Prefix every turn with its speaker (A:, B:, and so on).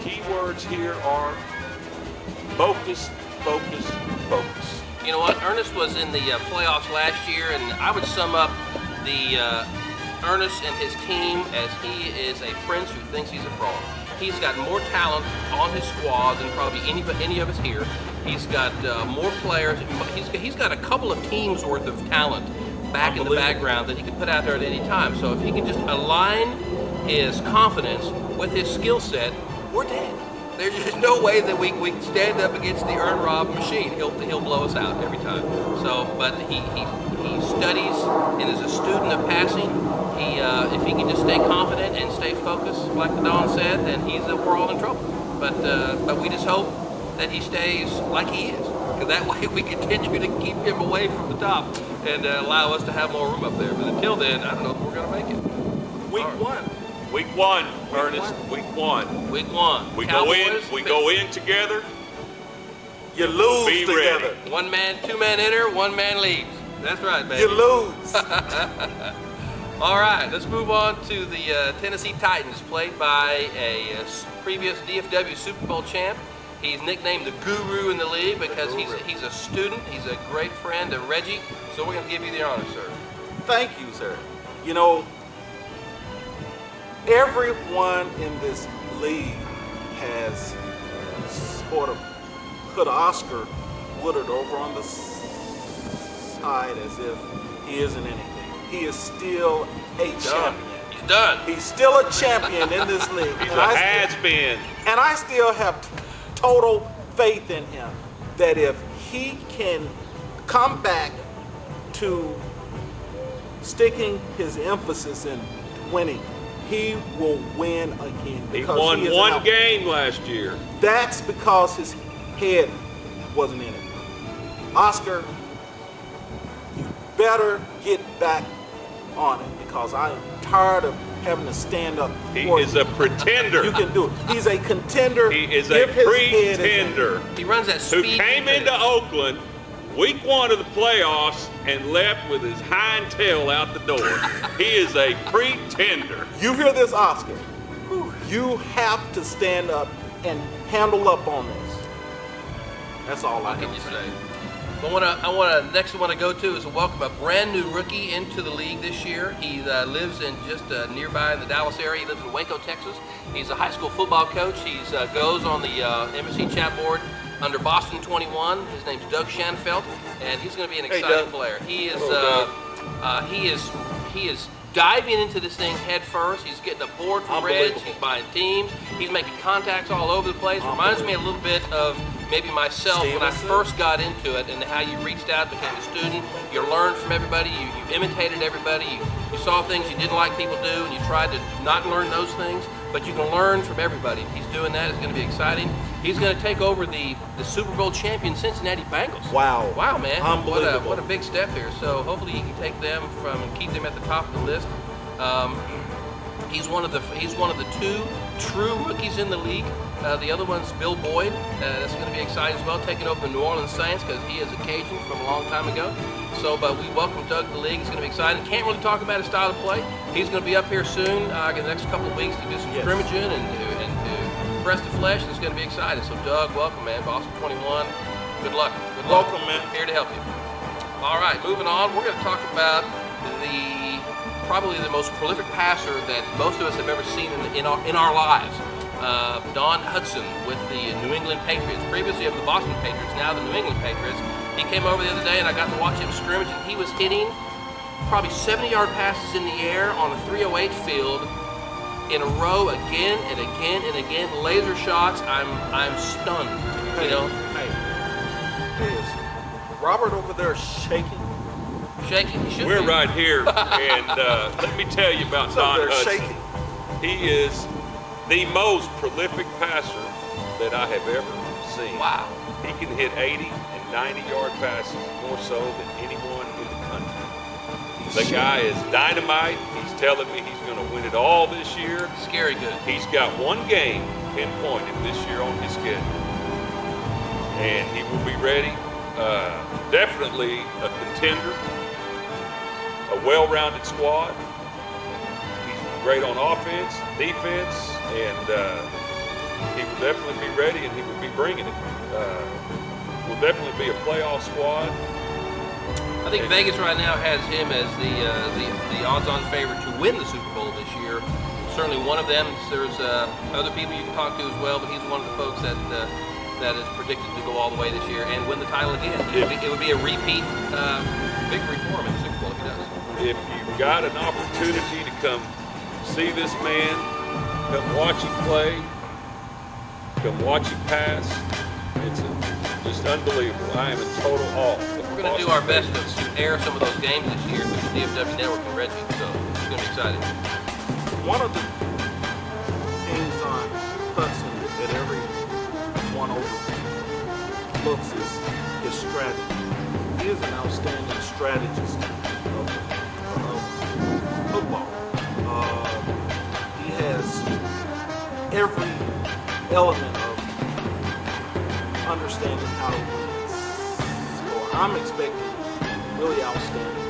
A: key words here are focus, focus, focus.
B: You know what? Ernest was in the uh, playoffs last year, and I would sum up the uh, Ernest and his team as he is a prince who thinks he's a fraud. He's got more talent on his squad than probably any, any of us here. He's got uh, more players. He's, he's got a couple of teams worth of talent back in the background that he can put out there at any time. So if he can just align his confidence with his skill set, we're dead. There's just no way that we, we can stand up against the Earn Robb machine. He'll, he'll blow us out every time. So, but he, he, he studies and is a student of passing. He, uh, if he can just stay confident and stay focused, like the Don said, then he's uh, we're all in trouble. But uh, but we just hope that he stays like he is, because that way we continue to keep him away from the top and uh, allow us to have more room up there. But until then, I don't know if we're going to make it.
C: Week one.
A: Week one, Ernest. Week one.
B: Week one.
A: We
B: Cowboys,
A: go in. We go in together.
C: You lose
A: Be
C: together.
A: ready.
B: One man, two man enter, one man leaves. That's right, baby.
C: You lose.
B: All right, let's move on to the uh, Tennessee Titans, played by a uh, previous DFW Super Bowl champ. He's nicknamed the Guru in the league because he's he's a student. He's a great friend of Reggie. So we're going to give you the honor, sir.
C: Thank you, sir. You know, everyone in this league has sort of put Oscar Woodard over on the side as if he isn't anything. He is still a
B: Done.
C: champion.
B: He's done.
C: He's still a champion in this league.
A: He's
C: And
A: a
C: I still-
A: has been.
C: And I still have total faith in him that if he can come back to sticking his emphasis in winning, he will win again.
A: He
C: because
A: won
C: is
A: one
C: out-
A: game last year.
C: That's because his head wasn't in it. Oscar, you better get back on it because I am tired of having to stand up.
A: He
C: for
A: is
C: you.
A: a pretender.
C: You can do it. He's a contender.
A: He is a
C: if his head is
A: pretender
B: He runs that speed.
A: who
B: speed.
A: came
B: defense.
A: into Oakland week one of the playoffs and left with his hind tail out the door. he is a pretender.
C: You hear this, Oscar? You have to stand up and handle up on this. That's all I
B: can
C: have
B: you
C: to
B: say?
C: say.
B: I want to. I want to. Next, I want to go to is a welcome a brand new rookie into the league this year. He uh, lives in just uh, nearby in the Dallas area. He lives in Waco, Texas. He's a high school football coach. He uh, goes on the uh, MSC chat board under Boston 21. His name's Doug Shanfelt, and he's going to be an exciting
C: Doug.
B: player. He is.
A: Hello,
B: Uh, uh, he is. He is diving into this thing head first. He's getting a board for Reds. He's buying teams. He's making contacts all over the place. Reminds me a little bit of maybe myself when I first got into it and how you reached out, became a student. You learned from everybody. You, you imitated everybody. You, you saw things you didn't like people do, and you tried to not learn those things. But you can learn from everybody. He's doing that. It's going to be exciting. He's going to take over the, the Super Bowl champion Cincinnati Bengals.
C: Wow.
B: Wow, man. What a, what a big step here. So hopefully you can take them from and keep them at the top of the list. Um, he's one of the he's one of the two true rookies in the league. Uh, the other one's Bill Boyd. Uh, that's going to be exciting as well, taking over the New Orleans Saints because he is a Cajun from a long time ago. So, but we welcome Doug to the league. It's going to be exciting. Can't really talk about his style of play. He's going to be up here soon uh, in the next couple of weeks to do some
C: Yes.
B: scrimmaging and to, and to press the flesh. It's going to be exciting. So, Doug, welcome, man. Boston 21. Good luck. Good luck.
C: Welcome, man.
B: Here to help you. All right, moving on. We're going to talk about the probably the most prolific passer that most of us have ever seen in, in, our, in our lives. Uh, Don Hudson with the New England Patriots. Previously of the Boston Patriots, now the New England Patriots. He came over the other day and I got to watch him scrimmage and he was hitting probably 70 yard passes in the air on a 308 field in a row again and again and again. Laser shots. I'm I'm stunned. You know,
C: Hey, is Robert over there shaking?
B: Shaking. He
A: We're
B: be.
A: right here, and uh, let me tell you about
C: He's
A: Don
C: over
A: Hudson.
C: shaking.
A: He is the most prolific passer that I have ever seen.
B: Wow.
A: He can hit 80 and 90 yard passes more so than anyone in the country. The guy is dynamite. He's telling me he's going to win it all this year.
B: Scary good.
A: He's got one game pinpointed this year on his schedule, and he will be ready. Uh, definitely a contender, a well-rounded squad. He's great on offense, defense, and uh, he will definitely be ready and he will be bringing it. Uh, will definitely be a playoff squad.
B: I think Vegas right now has him as the uh, the, the odds-on favorite to win the Super Bowl this year. Certainly one of them. There's uh, other people you can talk to as well, but he's one of the folks that uh, that is predicted to go all the way this year and win the title again. It would be, it would be a repeat uh, victory for him in the Super Bowl if he does.
A: If you've got an opportunity to come see this man, come watch him play, come watch him pass, it's a, just unbelievable. I am in total awe.
B: We're going to do our best to, to air some of those games this year through the DFW Network and Reggie, so it's going to be exciting.
C: one of the things on Hudson that everyone overlooks is his strategy. He is an outstanding strategist of, of football. Uh, he has every element of understanding how to win. So I'm expecting really outstanding